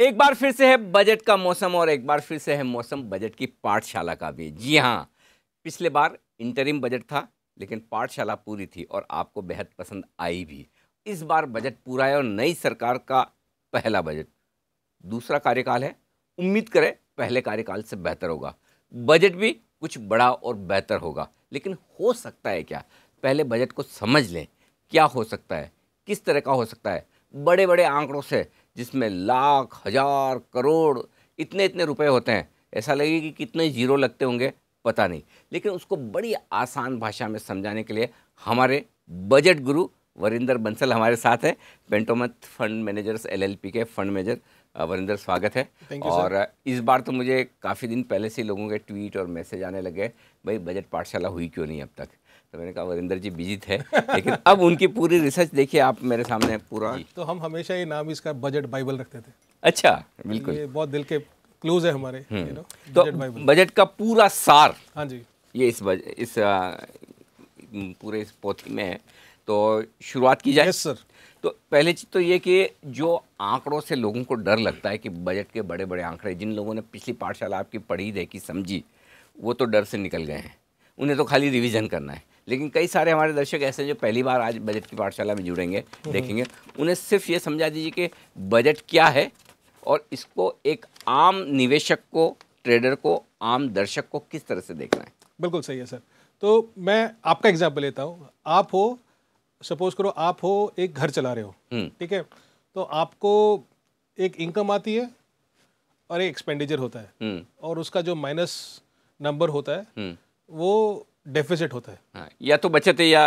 एक बार फिर से है बजट का मौसम और एक बार फिर से है मौसम बजट की पाठशाला का भी। जी हाँ पिछले बार इंटरिम बजट था, लेकिन पाठशाला पूरी थी और आपको बेहद पसंद आई भी। इस बार बजट पूरा है और नई सरकार का पहला बजट। दूसरा कार्यकाल है। उम्मीद करें पहले कार्यकाल से बेहतर होगा। बजट भी कुछ बड़ा और बेहतर होगा, लेकिन हो सकता है क्या? पहले बजट को समझ लें, क्या हो सकता है? किस तरह का हो सकता है? बड़े बड़े आंकड़ों से जिसमें लाख हज़ार करोड़ इतने इतने रुपए होते हैं। ऐसा लगे कि कितने ज़ीरो लगते होंगे पता नहीं। लेकिन उसको बड़ी आसान भाषा में समझाने के लिए हमारे बजट गुरु वरिंदर बंसल हमारे साथ हैं। पेंटोमत फंड मैनेजर्स एलएलपी के फंड मैनेजर वरिंदर स्वागत है। और इस बार तो मुझे काफ़ी दिन पहले से लोगों के ट्वीट और मैसेज आने लगे भाई बजट पाठशाला हुई क्यों नहीं अब तक? तो मैंने कहा वरिंदर जी बिज़ी थे। लेकिन अब उनकी पूरी रिसर्च देखिए आप मेरे सामने पूरा। तो हम हमेशा ये नाम इसका बजट बाइबल रखते थे। अच्छा बिल्कुल। ये बहुत दिल के क्लोज है हमारे यू नो तो बजट बजट का पूरा सार। हाँ जी। ये इस बज, इस आ, पूरे इस पोथी में है। तो शुरुआत की जाए। यस सर तो पहले चीज़ तो ये कि जो आंकड़ों से लोगों को डर लगता है कि बजट के बड़े बड़े आंकड़े जिन लोगों ने पिछली पाठशाला आपकी पढ़ी देखी समझी वो तो डर से निकल गए हैं। उन्हें तो खाली रिवीजन करना है। लेकिन कई सारे हमारे दर्शक ऐसे हैं जो पहली बार आज बजट की पाठशाला में जुड़ेंगे देखेंगे। उन्हें सिर्फ़ ये समझा दीजिए कि बजट क्या है और इसको एक आम निवेशक को ट्रेडर को आम दर्शक को किस तरह से देखना है? बिल्कुल सही है सर। तो मैं आपका एग्ज़ाम्पल लेता हूँ। आप हो सपोज़ करो आप हो एक घर चला रहे हो हम्म, ठीक है? तो आपको एक इनकम आती है और एक एक्सपेंडिचर होता है। हम्म, और उसका जो माइनस नंबर होता है हम्म, वो डेफिसिट होता है। हाँ, या तो बचत है या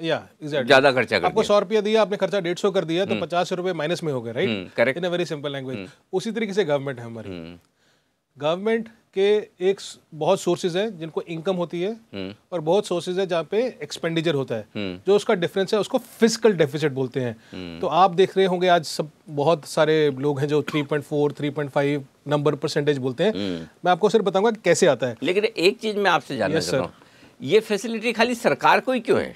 या एग्जैक्टली ज़्यादा खर्चा कर आपको सौ रुपया दिया आपने खर्चा डेढ़ सौ कर दिया तो पचास रुपये माइनस में हो गए right hmm, correct. In very simple language उसी तरीके से गवर्नमेंट है हमारी। हम्म, गवर्नमेंट के एक बहुत सोर्सेज हैं जिनको इनकम होती है हम्म, और बहुत सोर्सेज है जहाँ पे एक्सपेंडिचर होता है। हम्म, जो उसका डिफरेंस है उसको फ़िज़िकल डेफिसिट बोलते हैं। तो आप देख रहे होंगे आज सब बहुत सारे लोग हैं जो 3.4 3.5 नंबर परसेंटेज बोलते हैं। मैं आपको सिर्फ़ बताऊँगा कैसे आता है। लेकिन एक चीज़ मैं आपसे जानना चाहता हूँ। ये फैसिलिटी खाली सरकार को ही क्यों है?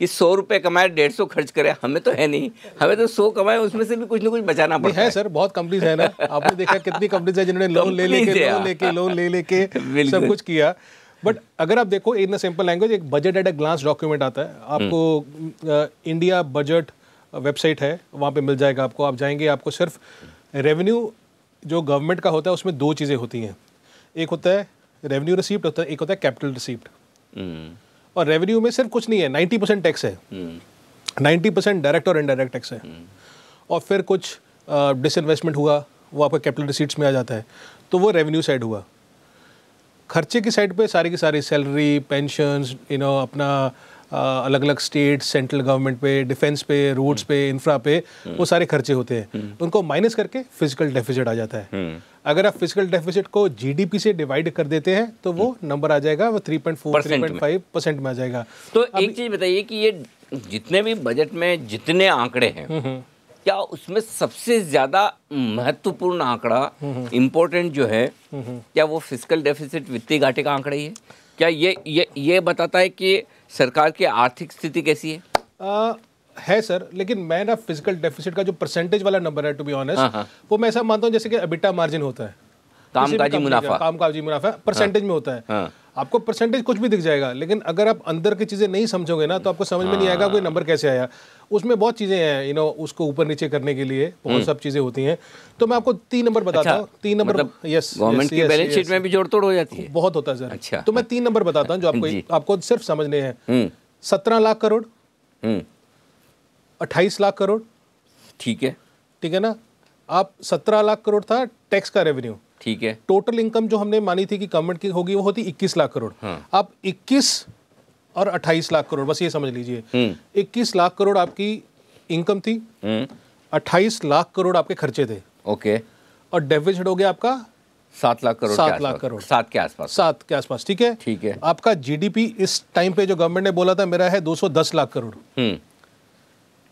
कि सौ रुपए कमाए डेढ़ सौ खर्च करे हमें तो है नहीं। हमें तो सौ कमाए उसमें से भी कुछ ना कुछ बचाना पड़ता है है। सर बहुत कंपनीज़ है ना। आपने देखा कितनी कंपनीज़ है जिन्होंने लोन ले लेके लोन। लेके लोन ले लेके सब कुछ किया। बट अगर आप देखो इन सिंपल लैंग्वेज एक budget at a glance document आता है। आपको इंडिया बजट वेबसाइट है वहाँ पे मिल जाएगा आपको। आप जाएँगे आपको सिर्फ़ रेवेन्यू जो गवर्नमेंट का होता है उसमें दो चीज़ें होती हैं। एक होता है रेवेन्यू रिसीप्ट होता है एक होता है कैपिटल रिसीप्ट हम्म, और रेवेन्यू में सिर्फ़ कुछ नहीं है नाइन्टी परसेंट टैक्स है। हम्म, नाइन्टी परसेंट डायरेक्ट और इनडायरेक्ट टैक्स है। और फिर कुछ डिसइन्वेस्टमेंट हुआ वो आपका कैपिटल रिसीट्स में आ जाता है। तो वो रेवेन्यू साइड हुआ। खर्चे की साइड पे सारी की सारी सैलरी पेंशन यू नो अपना अलग अलग स्टेट सेंट्रल गवर्नमेंट पे डिफेंस पे रोड्स पे इंफ्रा पे वो सारे खर्चे होते हैं। उनको माइनस करके फ़िज़िकल डेफिसिट आ जाता है। हम्म। अगर आप फ़िज़िकल डेफिसिट को जीडीपी से डिवाइड कर देते हैं तो वो नंबर आ जाएगा वो 3.4 Percent में। 3.5 परसेंट में आ जाएगा। तो एक चीज़ बताइए कि ये जितने भी बजट में जितने आंकड़े हैं क्या उसमें सबसे ज़्यादा महत्वपूर्ण आंकड़ा इम्पोर्टेंट जो है क्या वो फ़िज़िकल डेफिसिट वित्तीय घाटे का आंकड़ा ही है? क्या ये ये ये बताता है कि सरकार की आर्थिक स्थिति कैसी है? आ, है सर लेकिन मैं ना फ़िज़िकल डेफिसिट का जो परसेंटेज वाला नंबर है टू बी ऑनस्ट हाँ। वो मैं ऐसा मानता हूँ जैसे कि अबिटा मार्जिन होता है। कामकाजी मुनाफा। कामकाजी मुनाफा परसेंटेज में होता है। हाँ। आपको परसेंटेज कुछ भी दिख जाएगा लेकिन अगर आप अंदर की चीज़ें नहीं समझोगे ना तो आपको समझ में नहीं आएगा कोई नंबर कैसे आया। उसमें बहुत चीज़ें हैं यू नो उसको ऊपर नीचे करने के लिए बहुत सब चीज़ें होती हैं। तो मैं आपको तीन नंबर बताता हूँ। तीन नंबर यस गवर्नमेंट की बैलेंस शीट में भी जोड़ तोड़ हो जाती है? बहुत होता है सर अच्छा। तो मैं तीन नंबर बताता हूँ जो आपको आपको सिर्फ़ समझने हैं। हम्म। सत्रह लाख करोड़। हम्म। अट्ठाईस लाख करोड़। ठीक है। ठीक है ना? आप सत्रह लाख करोड़ था टैक्स का रेवेन्यू ठीक है। टोटल इनकम जो हमने मानी थी कि गवर्नमेंट की होगी वो होती इक्कीस लाख करोड़। हाँ। आप इक्कीस और अट्ठाईस लाख करोड़ बस ये समझ लीजिए। हम्म। इक्कीस लाख करोड़ आपकी इनकम थी। हम्म। अट्ठाईस लाख करोड़ आपके खर्चे थे। ओके। और डेफिसिट हो गया आपका सात लाख करोड़ के सात लाख। करोड़। सात के आसपास। सात के आसपास ठीक है? ठीक है। आपका जीडीपी इस टाइम पे जो गवर्नमेंट ने बोला था मेरा है 210 लाख करोड़। हम्म।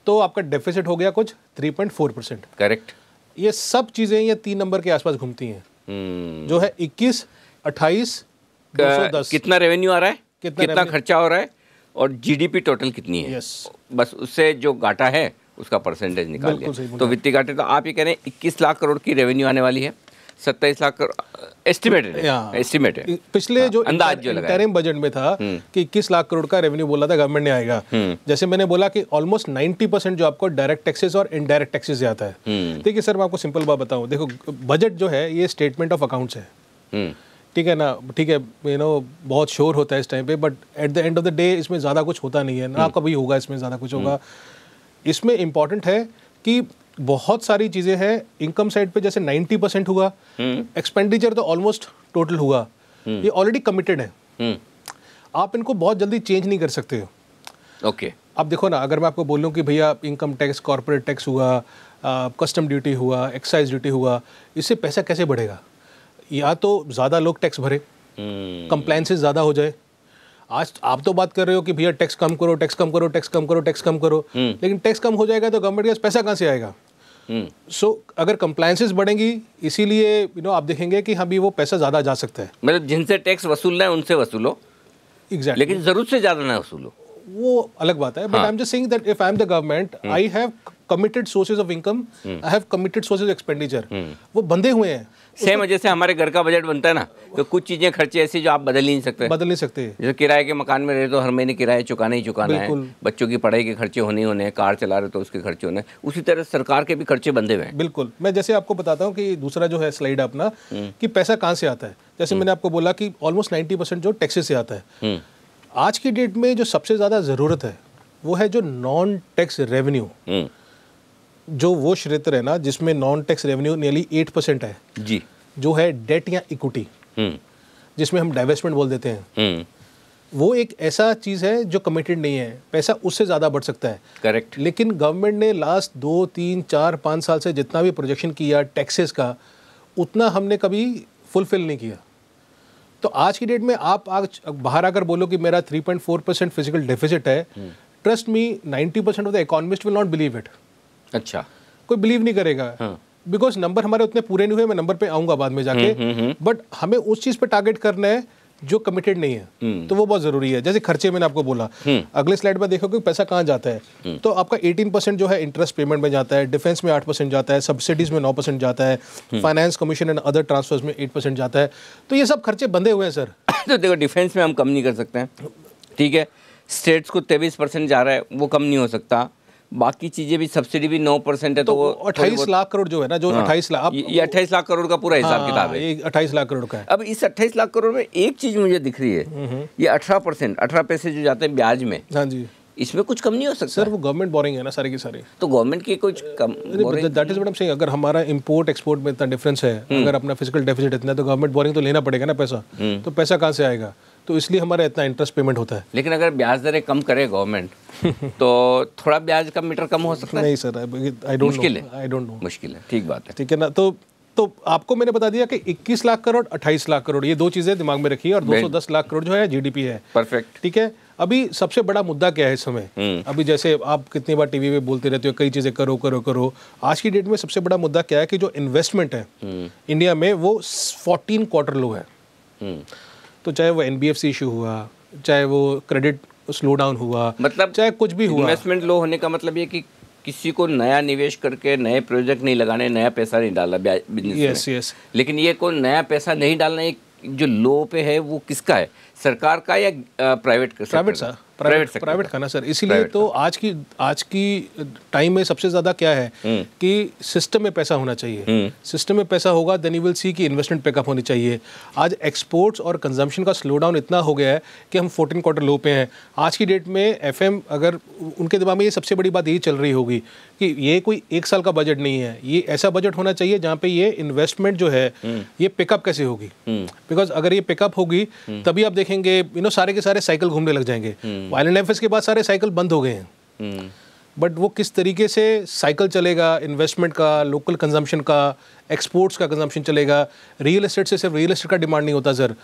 तो आपका डेफिसिट हो गया कुछ 3.4 परसेंट करेक्ट ये सब चीज़ें ये तीन नंबर के आसपास घूमती हैं। हम्म जो है 21 28 210 कितना रेवेन्यू आ रहा है? कितना कितना खर्चा हो रहा है? और जीडीपी टोटल कितनी है? यस बस उससे जो घाटा है उसका परसेंटेज निकाल लिया। तो वित्तीय घाटे तो आप ये कह रहे हैं इक्कीस लाख करोड़ की रेवेन्यू आने वाली है। सत्ताईस लाख करोड़ एस्टिमेटेड है हाँ। पिछले जो अंदाज जो। इंटरिम बजट में था कि 21 लाख करोड़ का रेवेन्यू बोला था गवर्नमेंट ने आएगा। जैसे मैंने बोला कि ऑलमोस्ट 90 परसेंट जो आपको डायरेक्ट टैक्सेस और इनडायरेक्ट टैक्सेस आता है। देखिए सर मैं आपको सिंपल बात बताऊँ। देखो बजट जो है ये स्टेटमेंट ऑफ़ अकाउंट्स है। हम्म, ठीक है ना? ठीक है यू नो बहुत शोर होता है इस टाइम पे but at the end of the day इसमें ज़्यादा कुछ होता नहीं है। ना कभी होगा इसमें ज़्यादा कुछ होगा। इसमें इंपॉर्टेंट है कि बहुत सारी चीज़ें हैं। इनकम साइड पे जैसे 90 परसेंट हुआ। एक्सपेंडिचर तो ऑलमोस्ट टोटल हुआ। ये ऑलरेडी कमिटेड है। हम्म, आप इनको बहुत जल्दी चेंज नहीं कर सकते। हो ओके अब देखो ना अगर मैं आपको बोलूँ कि भैया इनकम टैक्स कॉरपोरेट टैक्स हुआ कस्टम ड्यूटी हुआ एक्साइज ड्यूटी हुआ इससे पैसा कैसे बढ़ेगा? या तो ज़्यादा लोग टैक्स भरे। हम्म, कंप्लाइंसेस ज़्यादा हो जाए। आज आप तो बात कर रहे हो कि भैया टैक्स कम करो टैक्स कम करो टैक्स कम करो टैक्स कम करो। लेकिन टैक्स कम हो जाएगा तो गवर्नमेंट के पास पैसा कहाँ से आएगा? हम्म, so, अगर कंप्लाइंसेस बढ़ेंगी इसीलिए यू नो आप देखेंगे कि हम भी वो पैसा ज़्यादा जा सकता है। मतलब जिनसे टैक्स वसूलना है उनसे वसूलो। एग्जैक्ट लेकिन ज़रूरत से ज़्यादा ना वसूलो। वो अलग बात है but I am just saying that if I am the government I have committed sources of income I have committed sources of expenditure वो बंधे हुए हैं। सेम जैसे हमारे घर का बजट बनता है ना तो कुछ चीज़ें खर्चे ऐसी जो आप बदल नहीं सकते। बदल नहीं सकते। जैसे किराए के मकान में रहे तो हर महीने किराया चुकाना ही चुकाना है। बच्चों की पढ़ाई के खर्चे होने होने हैं कार चला रहे तो उसके खर्चे होने उसी तरह सरकार के भी खर्चे बंधे हुए हैं। बिल्कुल। मैं जैसे आपको बताता हूँ कि दूसरा जो है स्लाइड अपना कि पैसा कहाँ से आता है? जैसे मैंने आपको बोला कि ऑलमोस्ट 90 परसेंट जो टैक्सेस से आता है। हम्म, आज की डेट में जो सबसे ज़्यादा ज़रूरत है वो है जो नॉन टैक्स रेवेन्यू हम्म, जो वो क्षेत्र है ना जिसमें non tax revenue nearly eight percent है जी। जो है डेट या इक्विटी हम्म, जिसमें हम डाइवेस्टमेंट बोल देते हैं। हम्म, वो एक ऐसा चीज़ है जो कमिटेड नहीं है। पैसा उससे ज़्यादा बढ़ सकता है। करेक्ट लेकिन गवर्नमेंट ने लास्ट दो तीन चार पाँच साल से जितना भी प्रोजेक्शन किया टैक्सेस का उतना हमने कभी फुलफिल नहीं किया। तो आज की डेट में आप आज बाहर आकर बोलो कि मेरा 3.4 परसेंट फ़िज़िकल डेफिसिट है। Trust me 90 percent of the economist will not believe it अच्छा। कोई बिलीव नहीं करेगा। हाँ। बिकॉज़ नंबर हमारे उतने पूरे नहीं हुए मैं नंबर पे आऊँगा बाद में जाके। बट हमें उस चीज़ पे टारगेट करना है जो कमिटेड नहीं है। तो वो बहुत ज़रूरी है। जैसे खर्चे मैंने आपको बोला। अगले स्लाइड में देखो कि पैसा कहाँ जाता है। तो आपका 18 परसेंट जो है इंटरेस्ट पेमेंट में जाता है डिफेंस में 8 परसेंट जाता है सब्सिडीज में 9 परसेंट जाता है finance commission and other transfers में 8 परसेंट जाता है। तो ये सब खर्चे बंधे हुए हैं सर तो देखो डिफेंस में हम कम नहीं कर सकते हैं। ठीक है? स्टेट्स को तेईस परसेंट जा रहा है वो कम नहीं हो सकता। बाकी चीज़ें भी सब्सिडी भी नौ परसेंट है तो, तो अट्ठाईस लाख करोड़ जो है ना जो अट्ठाईस लाख ये- अट्ठाईस लाख करोड़ का पूरा हिसाब किताब है। अट्ठाईस लाख करोड़ का है। अब इस अट्ठाईस लाख करोड़ में एक चीज़ मुझे दिख रही है ये अठारह परसेंट अठारह पैसे जो जाते हैं ब्याज में हाँ जी। इसमें कुछ कम नहीं हो सकता? सर वो गवर्नमेंट बोरिंग है ना सारी की सारी। तो गवर्नमेंट की कुछ कम दैट इज़ व्हाट अगर हमारा इंपोर्ट एक्सपोर्ट में इतना डिफरेंस है अगर अपना फ़िज़िकल डेफिसिट इतना है तो गवर्नमेंट बोरिंग तो लेना पड़ेगा ना पैसा। तो पैसा कहाँ से आएगा? तो इसलिए हमारा इतना इंटरेस्ट पेमेंट होता है। लेकिन अगर ब्याज दरें कम करे गवर्नमेंट तो थोड़ा ब्याज का मीटर कम हो सकता है? नहीं सर आई डोंट मुश्किल है। आई डोंट नो मुश्किल है ठीक बात है। ठीक है ना? तो तो आपको मैंने बता दिया कि 21 लाख करोड़ 28 लाख करोड़ ये दो चीज़ें दिमाग में रखिए और 210 लाख करोड़ जो है जीडीपी है। परफेक्ट ठीक है? अभी सबसे बड़ा मुद्दा क्या है इस समय? अभी जैसे आप कितनी बार टीवी पे बोलते रहते हो कई चीज़ें करो करो करो। आज की डेट में सबसे बड़ा मुद्दा क्या है कि जो इन्वेस्टमेंट है इंडिया में वो 14 क्वार्टर लो है। हम्म। तो चाहे वो एनबीएफसी इशू हुआ चाहे वो क्रेडिट स्लो डाउन हुआ मतलब चाहे कुछ भी हुआ। इन्वेस्टमेंट लो होने का मतलब ये कि किसी को नया निवेश करके नए प्रोजेक्ट नहीं लगाने नया पैसा नहीं डालना बिज़नेस यस यस लेकिन ये को नया पैसा नहीं डालना एक जो लो पे है वो किसका है? सरकार का या प्राइवेट का? प्राइवेट सा प्राइवेट प्राइवेट खाना सर इसीलिए तो आज की आज की टाइम में सबसे ज़्यादा क्या है कि सिस्टम में पैसा होना चाहिए। सिस्टम में पैसा होगा देन यू विल सी कि इन्वेस्टमेंट पिकअप होनी चाहिए। आज एक्सपोर्ट्स और कंजम्पशन का स्लो डाउन इतना हो गया है कि हम 14 क्वार्टर लो पे हैं। आज की डेट में एफएम अगर उनके दिमाग में ये सबसे बड़ी बात यही चल रही होगी कि ये कोई एक साल का बजट नहीं है। ये ऐसा बजट होना चाहिए जहाँ पे ये इन्वेस्टमेंट जो है ये पिकअप कैसे होगी? बिकॉज़ अगर ये पिकअप होगी तभी आप देखेंगे यू नो सारे के सारे साइकिल घूमने लग जाएँगे। वायलेंट एफ़ के बाद सारे साइकिल बंद हो गए हैं। हम्म, बट वो किस तरीके से साइकिल चलेगा इन्वेस्टमेंट का लोकल कंजम्पशन का एक्सपोर्ट्स का कंजम्पशन चलेगा? रियल एस्टेट से सिर्फ़ रियल एस्टेट का डिमांड नहीं होता सर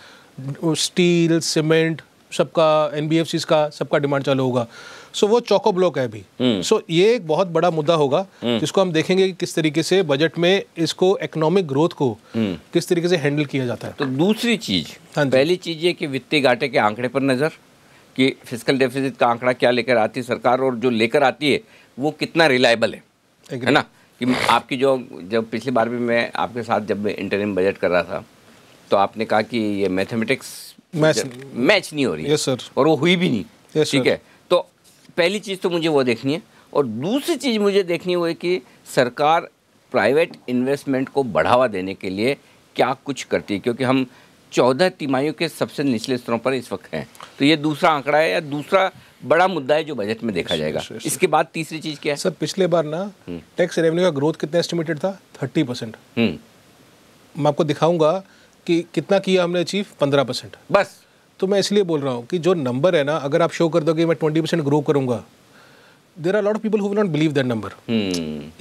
स्टील सीमेंट सबका एन का सबका डिमांड चालू होगा। सो so, वो चौको ब्लॉक है अभी। सो so, ये एक बहुत बड़ा मुद्दा होगा जिसको हम देखेंगे कि किस तरीके से बजट में इसको इकोनॉमिक ग्रोथ को किस तरीके से हैंडल किया जाता है। तो दूसरी चीज़ हाँ पहली चीज़ ये कि वित्तीय घाटे के आंकड़े पर नज़र कि फ़िज़िकल डेफिसिट का आंकड़ा क्या लेकर आती है सरकार और जो लेकर आती है वो कितना रिलायबल है. है ना? कि आपकी जो जब पिछली बार भी मैं आपके साथ जब मैं इंटरनेम बजट कर रहा था तो आपने कहा कि ये मैथमेटिक्स Match- मैच नहीं। हो रही है। Sir. और वो हुई भी नहीं। ठीक है? तो पहली चीज़ तो मुझे वो देखनी है और दूसरी चीज़ मुझे देखनी है वो है कि सरकार प्राइवेट इन्वेस्टमेंट को बढ़ावा देने के लिए क्या कुछ करती है? क्योंकि हम चौदह तिमाहियों के सबसे निचले स्तरों पर इस वक्त हैं। तो ये दूसरा आंकड़ा है या दूसरा बड़ा मुद्दा है जो बजट में देखा जाएगा। sure, sure. इसके बाद तीसरी चीज़ क्या है? सर पिछले बार ना टैक्स रेवेन्यू का ग्रोथ कितना एस्टिमेटेड था? थर्टी परसेंट हम्म, मैं आपको दिखाऊँगा कि कितना किया हमने अचीव पंद्रह परसेंट बस। तो मैं इसलिए बोल रहा हूँ कि जो नंबर है ना अगर आप शो कर दोगे मैं ट्वेंटी परसेंट ग्रो करूँगा there are lot of people who not believe that number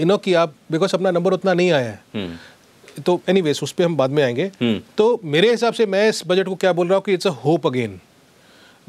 you know कि आप बिकॉज़ अपना नंबर उतना नहीं आया है। hmm. तो एनी उस पर हम बाद में आएँगे। hmm. तो मेरे हिसाब से मैं इस बजट को क्या बोल रहा हूँ कि इट्स अ होप अगेन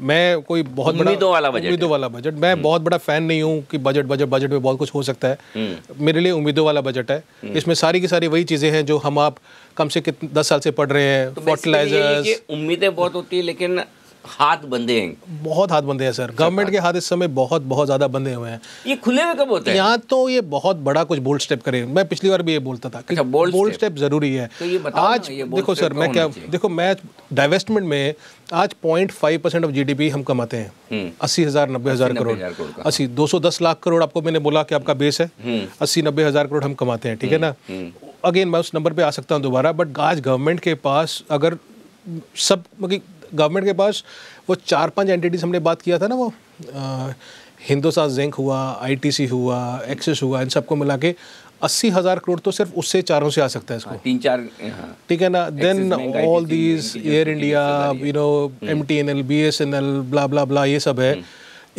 मैं कोई बहुत बड़ा उम्मीदों वाला बजट उम्मीदों वाला बजट। मैं बहुत बड़ा फ़ैन नहीं हूँ कि बजट बजट बजट में बहुत कुछ हो सकता है। हम्म। मेरे लिए उम्मीदों वाला बजट है। इसमें सारी की सारी वही चीज़ें हैं जो हम आप कम से कितने दस साल से पढ़ रहे हैं तो फर्टिलाइजर्स उम्मीदें बहुत होती है लेकिन हाथ बंधे हैं। बहुत हाथ बंधे हैं सर। गवर्नमेंट के हाथ इस समय बहुत बहुत ज़्यादा बंधे हुए हैं। ये खुले हुए कब होते हैं? यहाँ तो ये बहुत बड़ा कुछ बोल्ड स्टेप करे। मैं पिछली बार भी ये बोलता था अच्छा, बोल्ड स्टेप ज़रूरी है। तो ये आज ये देखो सर मैं क्या देखो मैं डाइवेस्टमेंट में आज point five percent of GDP हम कमाते हैं। हम्म। अस्सी हज़ार नब्बे हज़ार करोड़। अस्सी दो सौ दस लाख करोड़ आपको मैंने बोला कि आपका बेस है। हम्म। अस्सी नब्बे हज़ार करोड़ हम कमाते हैं ठीक है ना? अगेन मैं उस नंबर पे आ सकता हूँ दोबारा बट आज गवर्नमेंट के पास अगर सब मतलब गवर्नमेंट के पास वो चार पाँच एंटिटीज हमने बात किया था ना वो हिंदुस्तान जिंक हुआ आईटीसी हुआ एक्सिस हुआ इन सबको मिला के अस्सी हज़ार करोड़ तो सिर्फ़ उससे चारों से आ सकता है इसको। हाँ, तीन चार हाँ, ठीक है ना? Then all these Air India you know M T N L B S N L blah blah blah ये सब है।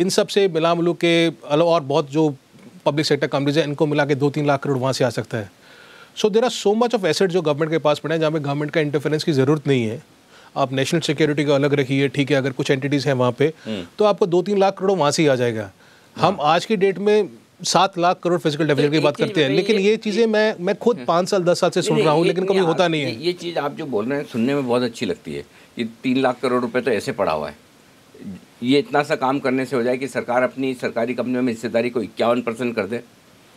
इन सबसे मिला मिलू के और बहुत जो पब्लिक सेक्टर कंपनीज़ है इनको मिला के दो तीन लाख करोड़ वहाँ से आ सकता है। So there are so much of asset जो गवर्नमेंट के पास पड़े हैं जहाँ पे गवर्नमेंट का इंटरफेरेंस की ज़रूरत नहीं है। आप नेशनल सिक्योरिटी का अलग रखिए ठीक है अगर कुछ एंटिटीज़ हैं वहाँ पे तो आपको दो तीन लाख करोड़ वहाँ से ही आ जाएगा। हम आज की डेट में सात लाख करोड़ फ़िज़िकल डेफिसिट की बात करते हैं लेकिन ये चीज़ें मैं मैं खुद पाँच साल दस साल से सुन रहा हूँ लेकिन कभी होता नहीं है। ये- ये चीज़ आप जो बोल रहे हैं सुनने में बहुत अच्छी लगती है कि तीन लाख करोड़ रुपये तो ऐसे पड़ा हुआ है। ये इतना सा काम करने से हो जाए कि सरकार अपनी सरकारी कंपनियों में हिस्सेदारी को इक्यावन परसेंट कर दे।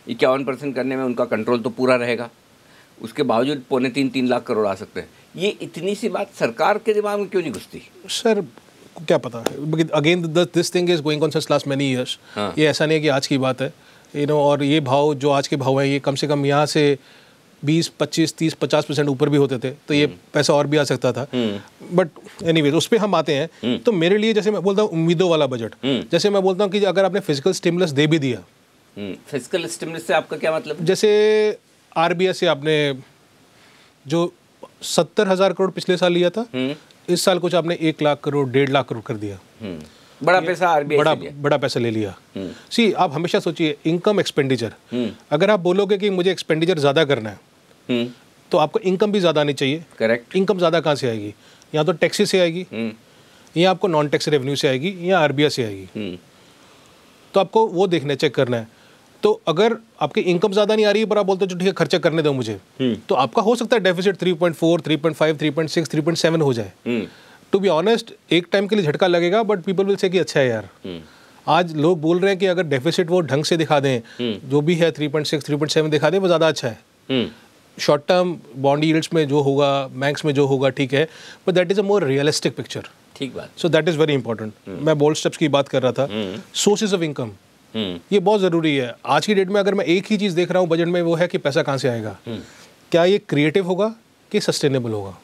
इक्यावन परसेंट करने में उनका कंट्रोल तो पूरा रहेगा। उसके बावजूद पौने तीन तीन लाख करोड़ आ सकते हैं। ये इतनी सी बात सरकार के दिमाग में क्यों नहीं घुसती? सर क्या पता? है again this thing is going on such last many years. ये ऐसा नहीं है कि आज की बात है। यू नो और ये भाव जो आज के भाव हैं ये कम से कम यहाँ से 20 25 30 50 परसेंट ऊपर भी होते थे तो ये पैसा और भी आ सकता था। बट एनी उस पर हम आते हैं। तो मेरे लिए जैसे मैं बोलता हूँ उम्मीदों वाला बजट जैसे मैं बोलता हूँ कि अगर आपने फ़िज़िकल स्टिमुलस दे भी दिया। फ़िज़िकल स्टिमुलस से आपका क्या मतलब जैसे आरबीआई से आपने जो सत्तर हज़ार करोड़ पिछले साल लिया था। हम्म, इस साल कुछ आपने एक लाख करोड़ डेढ़ लाख करोड़ कर दिया। हम्म। बड़ा पैसा आरबीआई बड़ा लिया। बड़ा पैसा ले लिया। सी आप हमेशा सोचिए इनकम एक्सपेंडिचर अगर आप बोलोगे कि मुझे एक्सपेंडिचर ज़्यादा करना है हम्म, तो आपको इनकम भी ज़्यादा आनी चाहिए। करेक्ट इनकम ज़्यादा कहाँ से आएगी? या तो टैक्सी से आएगी हम्म, या आपको नॉन टैक्स रेवेन्यू से आएगी या आरबीआई से आएगी। हम्म, तो आपको वो देखना चेक करना है। तो अगर आपकी इनकम ज़्यादा नहीं आ रही है पर आप बोलते हो ठीक है खर्चा करने दो मुझे। तो आपका हो सकता है डेफिसिट 3.4 3.5 3.6 3.7 हो जाए। हम्म, टू बी ऑनेस्ट एक टाइम के लिए झटका लगेगा बट पीपल विल से कि अच्छा है यार। आज लोग बोल रहे हैं कि अगर डेफिसिट वो ढंग से दिखा दें जो भी है 3.6 3.7 दिखा दें वो ज़्यादा अच्छा है। Hmm, short term bond yields में जो होगा बैंक्स में जो होगा ठीक है but that is a more realistic picture ठीक बात। So that is very important मैं बोल्ड स्टेप्स की बात कर रहा था। सोर्सेज ऑफ़ इनकम हम्म, ये बहुत ज़रूरी है। आज की डेट में अगर मैं एक ही चीज़ देख रहा हूँ बजट में वो है कि पैसा कहाँ से आएगा। क्या ये क्रिएटिव होगा कि सस्टेनेबल होगा?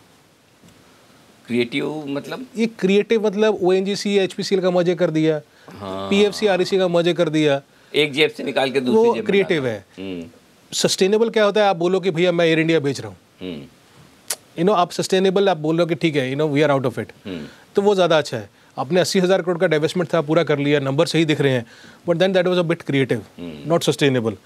क्रिएटिव मतलब? ये क्रिएटिव मतलब O N G C H P C L का मज़े कर दिया P F C R C का मज़े कर दिया। एक जेब से निकाल के दूसरी वो क्रिएटिव है। हम्म, सस्टेनेबल क्या होता है? आप बोलो कि भैया मैं एयर इंडिया बेच रहा हूँ। हम्म, यू नो आप सस्टेनेबल आप बोल रहे हो कि ठीक है you know we are out of it तो वो ज़्यादा अच्छा है। आपने अस्सी हज़ार करोड़ का डेवेस्टमेंट था पूरा कर लिया नंबर सही दिख रहे हैं but then that was a bit creative not sustainable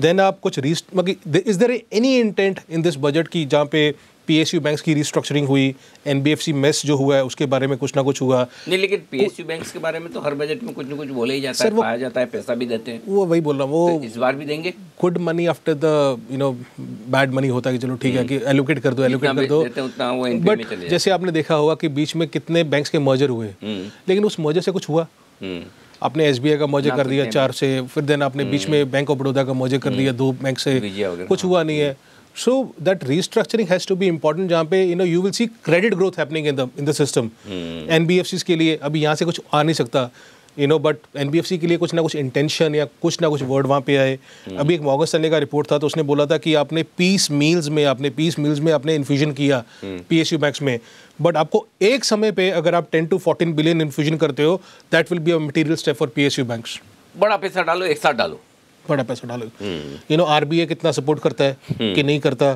then आप कुछ रीस्ट मतलब is there any intent in this budget की जहाँ पे पीएसयू बैंक्स की रिस्ट्रक्चरिंग हुई एनबीएफसी मेस जो हुआ है उसके बारे में कुछ ना कुछ हुआ। नहीं लेकिन पीएसयू बैंक्स के बारे में तो हर बजट में कुछ ना कुछ बोला ही जाता है पाया जाता है पैसा भी देते हैं। वो वही बोल रहा हूँ वो तो इस बार भी देंगे? Good money after the you know bad money होता है कि चलो ठीक है कि एलोकेट कर दो एलोकेट कर दो। हैं बट जैसे आपने देखा होगा कि बीच में कितने बैंक्स के मर्जर हुए। लेकिन उस मर्जर से कुछ हुआ। हम्म, आपने एस का मौजे कर दिया चार से फिर देन आपने बीच में बैंक ऑफ़ बड़ौदा का मौजे कर दिया दो बैंक से कुछ हुआ नहीं है। So that restructuring has to be important जहाँ पे you know you will see credit growth happening in the in the system N के लिए अभी यहाँ से कुछ आ नहीं सकता यू नो बट एन के लिए कुछ ना कुछ इंटेंशन या कुछ ना कुछ वर्ड वहाँ पे आए। अभी एक मॉगस सन्ने का रिपोर्ट था तो उसने बोला था कि आपने पीस मील्स में आपने पीस मील्स में आपने इन्फ्यूजन किया पी एस यू बैंक्स में। बट आपको एक समय पे अगर आप ten to fourteen billion infusion करते हो that will be a material step for P S U banks बड़ा पैसा डालो एक साथ डालो। बड़ा पैसा डालो। यू नो आरबीआई कितना सपोर्ट करता है कि नहीं करता?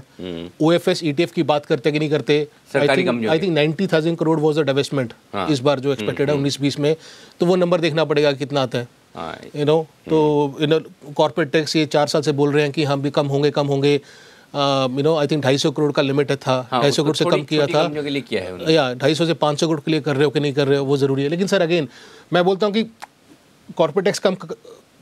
ओ एफ़ एस ईटीएफ की बात करते कि नहीं करते? I think ninety thousand crore was a divestment हाँ। इस बार जो एक्सपेक्टेड है उन्नीस बीस में। तो वो नंबर देखना पड़ेगा कितना आता है। हाँ। यू नो तो यू नो कॉर्पोरेट टैक्स ये चार साल से बोल रहे हैं कि हम भी कम होंगे कम होंगे। यू नो आई थिंक ढाई सौ करोड़ का लिमिट था। हाँ, ढाई सौ करोड़ से कम किया था। किया है या ढाई सौ से पाँच सौ करोड़ के लिए कर रहे हो कि नहीं कर रहे हो वो ज़रूरी है। लेकिन सर अगेन मैं बोलता हूँ कि कॉर्पोरेट टैक्स कम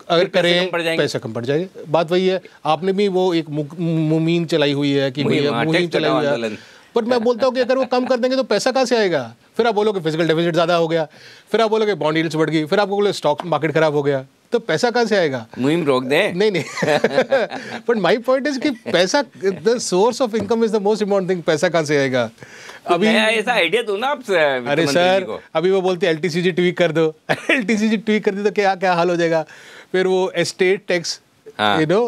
अगर करें। पैसा कम पड़ जाएगा। बात वही है आपने भी वो एक मुमीन चलाई हुई है कि मुहिम, हाँ, चलाई हुई है। पर मैं बोलता हूँ कि अगर वो कम कर देंगे तो पैसा कहाँ से आएगा? फिर आप बोलोगे फ़िज़िकल डेफिसिट ज़्यादा हो गया। फिर आप बोलोगे बॉन्ड यील्ड्स बढ़ गई। फिर आप बोलोगे स्टॉक मार्केट खराब हो गया। तो पैसा कहाँ से आएगा? मुहिम रोक दें। नहीं नहीं। बट माई पॉइंट इज़ कि पैसा the source of income is the most important thing पैसा कहाँ से आएगा? अभी ऐसा आइडिया दो ना आप अरे सर अभी वो बोलते L T C G tweak कर दो। L T C G tweak कर दी तो क्या क्या हाल हो जाएगा? फिर वो एस्टेट टैक्स यू नो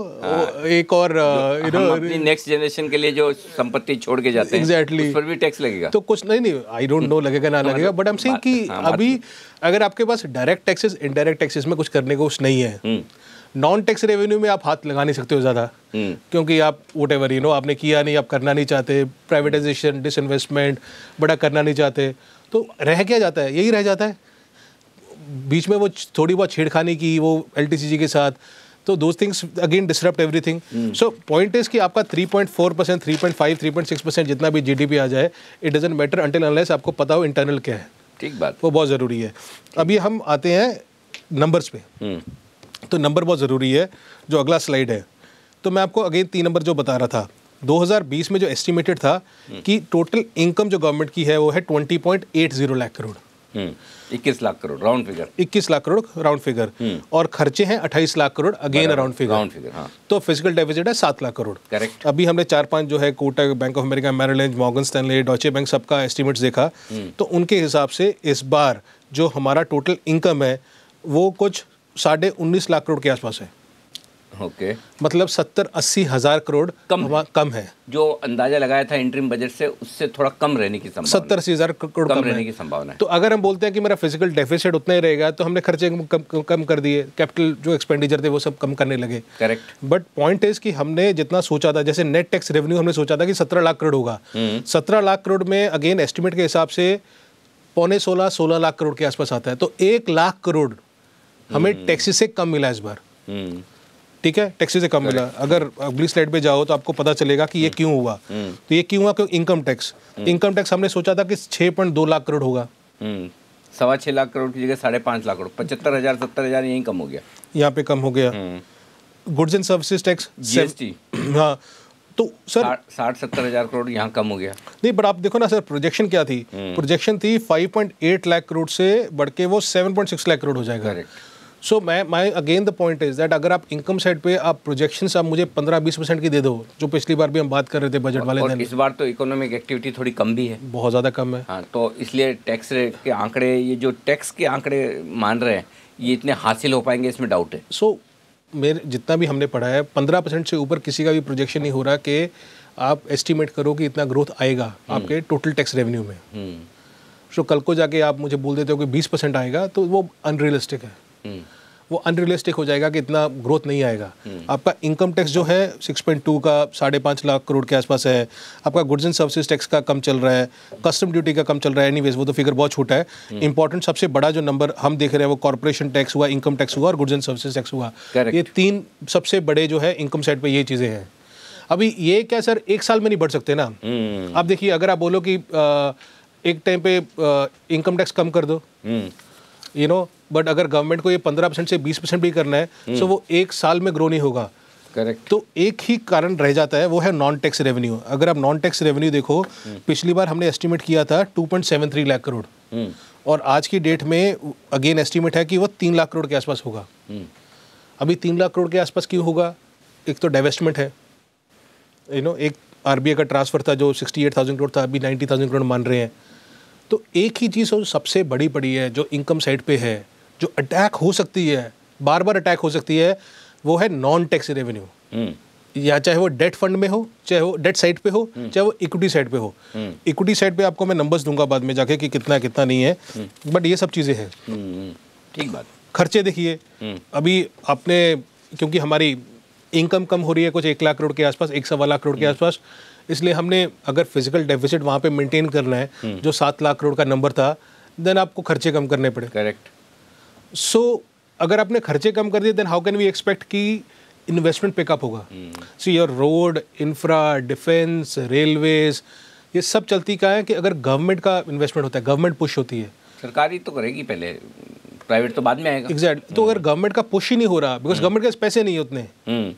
एक और यू नो अपनी नेक्स्ट जनरेशन के लिए जो संपत्ति छोड़ के जाते हैं Exactly. उस पर भी टैक्स लगेगा। तो कुछ नहीं नहीं आई डोंट नो लगेगा ना लगेगा बट आई एम सेइंग कि हाँ, अभी अगर आपके पास डायरेक्ट टैक्सेस इनडायरेक्ट टैक्सेस में कुछ करने को कुछ नहीं है। हम्म, नॉन टैक्स रेवेन्यू में आप हाथ लगा नहीं सकते हो ज़्यादा। हम्म। क्योंकि आप वट एवर यू नो आपने किया नहीं आप करना नहीं चाहते प्राइवेटाइजेशन डिसइन्वेस्टमेंट बड़ा करना नहीं चाहते तो रह क्या जाता है? यही रह जाता है। बीच में वो थोड़ी बहुत छेड़खानी की वो एल के साथ तो दो things again disrupt everything so point is कि आपका 3.4 percent three point five three point six percent जितना भी जीडीपी आ जाए it doesn't matter until unless आपको पता हो इंटरनल क्या है। ठीक बात। वो बहुत ज़रूरी है। अभी हम आते हैं नंबर्स पे। हम्म, तो नंबर बहुत ज़रूरी है जो अगला स्लाइड है। तो मैं आपको अगेन तीन नंबर जो बता रहा था। 2020 में जो एस्टिमेटेड था कि टोटल इनकम जो गवर्नमेंट की है वो है 20.80 लाख करोड़ इक्कीस lakh crore round figure 21 lakh crore round figure और खर्चे हैं 28 lakh crore again round figure round figure हाँ। तो फ़िज़िकल डेफिजिट है सात लाख करोड़। करेक्ट अभी हमने चार पाँच जो है Kotak bank of America Maryland Morgan Stanley Deutsche bank सबका एस्टिमेट्स देखा। तो उनके हिसाब से इस बार जो हमारा टोटल इनकम है वो कुछ साढ़े उन्नीस लाख करोड़ के आसपास है। ओके। मतलब सत्तर अस्सी हज़ार करोड़ कम हमा- कम है। जो अंदाज़ा लगाया था इंटरिम बजट से उससे थोड़ा कम रहने की संभावना सत्तर अस्सी हज़ार करोड़ कम कम रहने की संभावना है। तो अगर हम बोलते हैं कि मेरा फ़िज़िकल डेफिसिट उतना ही रहेगा तो हमने खर्चे कम, कम, कम कर दिए। कैपिटल जो एक्सपेंडिचर थे वो सब कम करने लगे। करेक्ट बट पॉइंट इज़ कि हमने जितना सोचा था जैसे नेट टैक्स रेवेन्यू हमने सोचा था कि सत्रह लाख करोड़ होगा। सत्रह लाख करोड़ में अगेन एस्टिमेट के हिसाब से पौने सोलह सोलह लाख करोड़ के आसपास आता है। तो एक लाख करोड़ हमें टैक्सी से कम मिला इस बार। हम्म, ठीक है? टैक्सी से कम मिला। अगर अगली स्लाइड पे जाओ तो आपको पता चलेगा कि ये क्यों हुआ। तो ये क्यों हुआ क्योंकि इनकम टैक्स इनकम टैक्स हमने सोचा था कि छः पॉइंट दो लाख करोड़ होगा। हम्म, सवा छः लाख करोड़ की जगह साढ़े पाँच लाख करोड़। पचहत्तर हज़ार सत्तर हज़ार यही कम हो गया। यहाँ पे कम हो गया। हम्म, goods and services tax GST हाँ। तो सर साठ साठ सत्तर हज़ार करोड़ यहाँ कम हो गया। नहीं बट आप देखो ना सर प्रोजेक्शन क्या थी? प्रोजेक्शन थी 5.8 लाख करोड़ से बढ़ के वो 7.6 लाख करोड़ हो जाएगा। करेक्ट सो मैं my again the point is that अगर आप इनकम साइड पे आप प्रोजेक्शन आप मुझे 15-20 परसेंट की दे दो जो पिछली बार भी हम बात कर रहे थे बजट वाले और दिन। इस बार तो इकोनॉमिक एक्टिविटी थोड़ी कम भी है। बहुत ज़्यादा कम है। हाँ तो इसलिए टैक्स के आंकड़े ये जो टैक्स के आंकड़े मान रहे हैं ये इतने हासिल हो पाएँगे इसमें डाउट है। सो so, मेरे जितना भी हमने पढ़ा है पंद्रह परसेंट से ऊपर किसी का भी प्रोजेक्शन नहीं हो रहा कि आप एस्टिमेट करो कि इतना ग्रोथ आएगा आपके टोटल टैक्स रेवेन्यू में। हम्म, सो कल को जाके आप मुझे बोल देते हो कि बीस परसेंट आएगा तो वो अनरियलिस्टिक है। हम्म, वो अनरियलिस्टिक हो जाएगा कि इतना ग्रोथ नहीं आएगा। आपका इनकम टैक्स जो है 6.2 का साढ़े पाँच लाख करोड़ के आसपास है। आपका गुड्स एंड सर्विसेज़ टैक्स का कम चल रहा है। कस्टम ड्यूटी का कम चल रहा है। एनीवेज वो तो फिगर बहुत छोटा है। इंपॉर्टेंट सबसे बड़ा जो नंबर हम देख रहे हैं वो कॉर्पोरेशन टैक्स हुआ इनकम टैक्स हुआ और गुड्स एंड सर्विसेज़ टैक्स हुआ। Correct. ये तीन सबसे बड़े जो है इनकम साइड पर ये चीज़ें हैं। अभी ये क्या सर एक साल में नहीं बढ़ सकते ना? हम्म, आप देखिए अगर आप बोलो कि एक टाइम पे इनकम टैक्स कम कर दो। यू नो बट अगर गवर्नमेंट को ये पंद्रह परसेंट से बीस परसेंट भी करना है तो वो एक साल में ग्रो नहीं होगा। करेक्ट तो एक ही कारण रह जाता है वो है नॉन टैक्स रेवेन्यू अगर आप नॉन टैक्स रेवेन्यू देखो पिछली बार हमने एस्टिमेट किया था 2.73 लाख करोड़ और आज की डेट में अगेन एस्टिमेट है कि वो तीन लाख करोड़ के आसपास होगा। हम्म, अभी तीन लाख करोड़ के आसपास क्यों होगा? एक तो डाइवेस्टमेंट है। यू नो एक आरबीआई का ट्रांसफ़र था जो सिक्सटी एट थाउज़ेंड करोड़ था अभी नाइन्टी थाउज़ेंड करोड़ मान रहे हैं। तो एक ही चीज़ सबसे बड़ी पड़ी है जो इनकम साइड पे है जो अटैक हो सकती है बार बार अटैक हो सकती है वो है नॉन टैक्स रेवेन्यू हम्म, या चाहे वो डेट फंड में हो चाहे वो डेट साइड पे हो चाहे वो इक्विटी साइड पे हो। इक्विटी साइड पे आपको मैं नंबर्स दूँगा बाद में जाके कि कितना कितना नहीं है बट ये सब चीज़ें हैं। हम्म, ठीक बात खर्चे देखिए अभी आपने क्योंकि हमारी इनकम कम हो रही है कुछ एक लाख करोड़ के आसपास एक सवा लाख करोड़ के आसपास इसलिए हमने अगर फ़िज़िकल डेफिसिट वहाँ पे मेंटेन करना है जो सात लाख करोड़ का नंबर था देन आपको खर्चे कम करने पड़े। करेक्ट सो अगर आपने खर्चे कम कर दिए then how can we expect कि इन्वेस्टमेंट पिकअप होगा? See your road infra defence railways ये सब चलती क्या है कि अगर गवर्नमेंट का इन्वेस्टमेंट होता है गवर्नमेंट पुश होती है। सरकारी तो करेगी पहले प्राइवेट तो बाद में आएगा। Exact exactly. तो अगर गवर्नमेंट का पुश ही नहीं हो रहा बिकॉज़ गवर्नमेंट के पास पैसे नहीं है उतने। हम्म,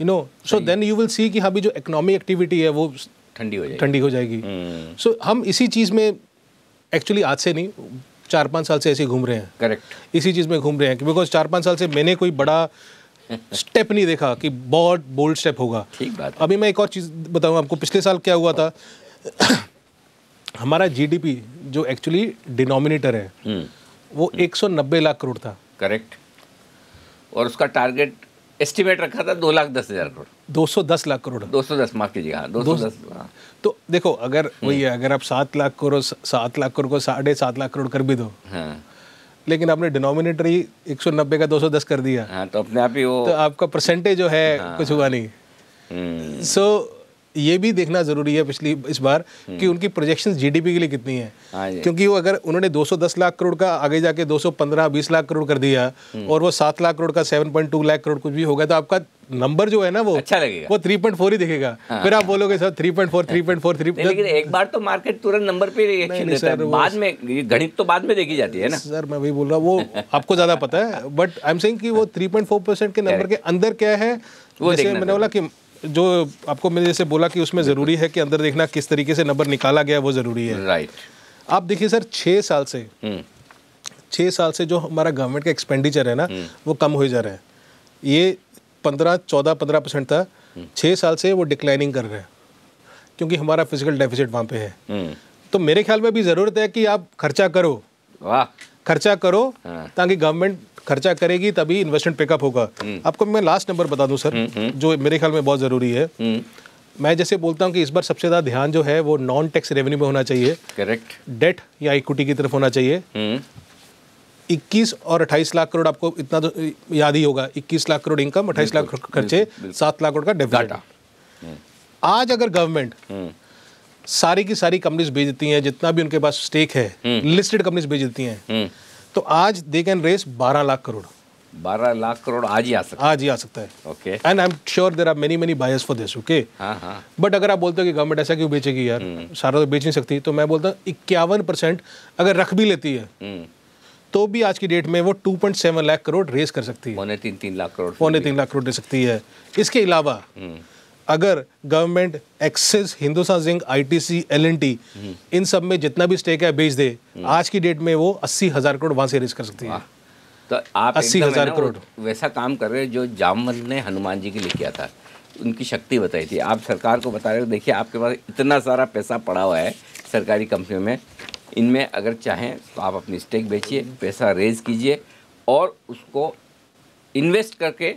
you know so then you will see कि हाँ जो इकोनॉमिक एक्टिविटी है वो ठंडी हो जाएगी। ठंडी हो जाएगी। हम्म, सो हम इसी चीज़ में एक्चुअली आज से नहीं चार पाँच साल से ऐसे घूम रहे हैं। करेक्ट इसी चीज़ में घूम रहे हैं बिकॉज़ चार पाँच साल से मैंने कोई बड़ा स्टेप नहीं देखा कि बहुत बोल्ड स्टेप होगा। ठीक बात अभी मैं एक और चीज़ बताऊँ आपको पिछले साल क्या हुआ था? हमारा जीडीपी जो एक्चुअली डिनोमिनेटर है हम्म, वो 190 लाख करोड़ था। करेक्ट और उसका टारगेट एस्टिमेट रखा था दो लाख दस हज़ार करोड़। 210 लाख करोड़। दो सौ दस माफ़ कीजिएगा हाँ दो सौ दस हाँ। तो देखो अगर वही है अगर आप सात लाख करोड़ सात लाख करोड़ को साढ़े सात लाख करोड़ कर भी दो। हाँ। लेकिन आपने डिनोमिनेटर ही 190 का 210 कर दिया। हाँ तो अपने आप ही वो तो आपका परसेंटेज जो है कुछ हुआ नहीं। हम्म, सो ये भी देखना ज़रूरी है पिछली इस बार कि उनकी प्रोजेक्शन जीडीपी के लिए कितनी है। हाँ क्योंकि वो अगर उन्होंने 210 लाख करोड़ का आगे जाके 215 20 लाख करोड़ कर दिया और वो 7 लाख करोड़ का 7.2 लाख करोड़ कुछ भी होगा तो आपका नंबर जो है ना वो अच्छा लगेगा। वो 3.4 ही दिखेगा। फिर आप बोलोगे सर 3.4 3.4 3 नहीं, लेकिन एक बार तो मार्केट तुरंत नंबर पे रिएक्शन देता है। बाद में गणित तो बाद में देखी जाती है ना। सर मैं वही बोल रहा हूँ वो आपको ज़्यादा पता है बट आई एम सेइंग कि वो 3.4 परसेंट के नंबर के अंदर क्या है? वो मैंने बोला कि जो आपको मैंने जैसे बोला कि उसमें ज़रूरी है कि अंदर देखना किस तरीके से नंबर निकाला गया वो ज़रूरी है। राइट आप देखिए सर छः साल से हम्म। छः साल से जो हमारा गवर्नमेंट का एक्सपेंडिचर है ना वो कम हो जा रहा है। ये पंद्रह चौदह पंद्रह परसेंट था छः साल से वो डिक्लाइनिंग कर रहे हैं क्योंकि हमारा फ़िज़िकल डेफिसिट वहाँ पे है। हम्म। तो मेरे ख्याल में भी ज़रूरत है कि आप खर्चा करो। वाह। खर्चा करो हाँ। ताकि गवर्नमेंट खर्चा करेगी तभी इन्वेस्टमेंट पिकअप होगा। आपको मैं लास्ट नंबर बता दूँ सर जो मेरे ख्याल में बहुत ज़रूरी है। हम्म। मैं जैसे बोलता हूँ कि इस बार सबसे ज़्यादा ध्यान जो है वो नॉन टैक्स रेवेन्यू में होना चाहिए। करेक्ट डेट या इक्विटी की तरफ़ होना चाहिए। हम्म। 21 और 28 लाख करोड़ आपको इतना तो याद ही होगा। 21 लाख करोड़ इनकम 28 लाख खर्चे सात लाख करोड़ का डेफिसिट आज अगर गवर्नमेंट हम्म। सारी की सारी कंपनीज़ भेज देती हैं जितना भी उनके पास स्टेक है लिस्टेड कंपनीज़ भेज देती हैं। हम्म। तो आज they can raise 12 lakh crore. बारह लाख करोड़ आज ही आ सकता है। आज ही आ सकता है। Okay and I am sure there are many many buyers for this okay हाँ हाँ। बट अगर आप बोलते हो कि गवर्नमेंट ऐसा क्यों बेचेगी यार? hmm. सारा तो बेच नहीं सकती। तो मैं बोलता हूँ इक्यावन परसेंट अगर रख भी लेती है हम्म। तो भी आज की डेट में वो 2.7 लाख करोड़ रेस कर सकती है। पौने तीन तीन लाख करोड़। पौने तीन लाख करोड़ दे सकती है। इसके अलावा हम्म। अगर government Axis Hindustan zinc ITC LNT इन सब में जितना भी स्टेक है बेच दे आज की डेट में वो अस्सी हज़ार करोड़ वहाँ से रेस कर सकती है। तो आप अस्सी हज़ार करोड़। वैसा काम कर रहे हैं जो जामवंत ने हनुमान जी के लिए किया था। उनकी शक्ति बताई थी। आप सरकार को बता रहे हो देखिए आपके पास इतना सारा पैसा पड़ा हुआ है सरकारी कंपनियों में। इनमें अगर चाहें तो आप अपनी स्टेक बेचिए पैसा रेज कीजिए और उसको इन्वेस्ट करके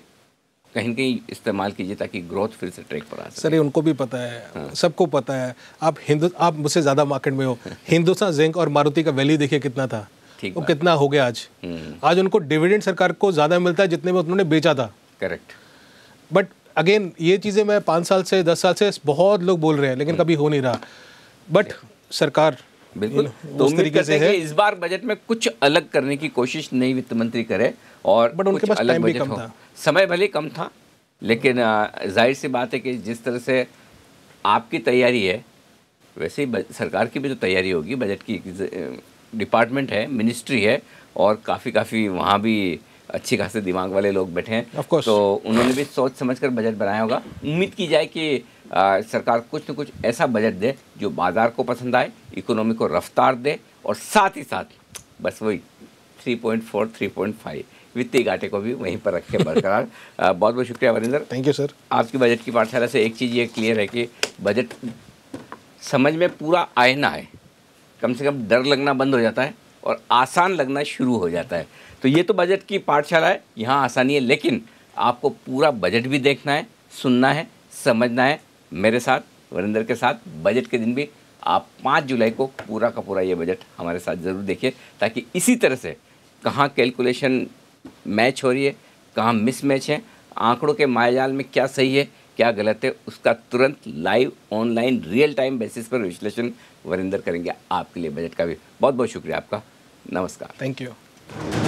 कहीं न कहीं इस्तेमाल कीजिए ताकि ग्रोथ फिर से ट्रैक पर आ सके। सर ये उनको भी पता है। हाँ। सबको पता है। आप हिंदू आप मुझसे ज़्यादा मार्केट में हो। हिंदुस्तान जिंक और मारुति का वैल्यू देखिए कितना था। ठीक वो कितना हो गया आज। हम्म। आज उनको डिविडेंड सरकार को ज़्यादा मिलता है जितने में उन्होंने बेचा था। करेक्ट बट अगेन ये चीज़ें मैं पाँच साल से दस साल से बहुत लोग बोल रहे हैं लेकिन कभी हो नहीं रहा। बट सरकार बिल्कुल। तो उस उम्मीद तरीके करते से हैं कि इस बार बजट में कुछ अलग करने की कोशिश नई वित्त मंत्री करे और But उनके पास अलग भी बजट कम हो। था। समय भले कम था लेकिन ज़ाहिर सी बात है कि जिस तरह से आपकी तैयारी है वैसे ही सरकार की भी तो तैयारी होगी बजट की डिपार्टमेंट है मिनिस्ट्री है और काफ़ी काफ़ी वहाँ भी अच्छी खासे दिमाग वाले लोग बैठे हैं। तो उन्होंने भी सोच समझ कर बजट बनाया होगा। उम्मीद की जाए कि अ, सरकार कुछ न कुछ ऐसा बजट दे जो बाज़ार को पसंद आए इकोनॉमी को रफ्तार दे और साथ ही साथ बस वही 3.4 3.5 वित्तीय घाटे को भी वहीं पर रखे बरकरार। बहुत बहुत शुक्रिया वरिंदर। थैंक यू सर आपकी बजट की पाठशाला से एक चीज़ ये क्लियर है कि बजट समझ में पूरा आए ना आए कम से कम डर लगना बंद हो जाता है और आसान लगना शुरू हो जाता है। तो ये तो बजट की पाठशाला है यहाँ आसानी है लेकिन आपको पूरा बजट भी देखना है सुनना है समझना है मेरे साथ, वरिंदर के साथ बजट के दिन भी आप पाँच जुलाई को पूरा का पूरा ये बजट हमारे साथ ज़रूर देखिए, ताकि इसी तरह से कहाँ कैलकुलेशन मैच हो रही है, कहाँ मिस मैच है, आंकड़ों के मायाजाल में क्या सही है, क्या गलत है, उसका तुरंत live online real time basis पर विश्लेषण वरिंदर करेंगे आपके लिए बजट का भी। बहुत बहुत शुक्रिया आपका। नमस्कार। Thank you